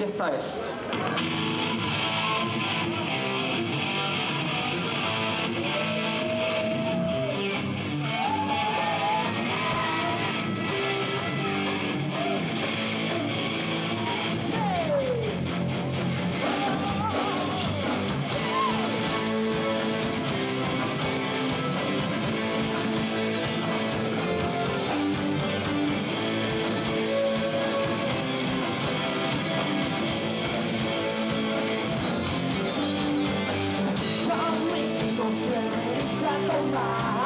y esta 潜下动脉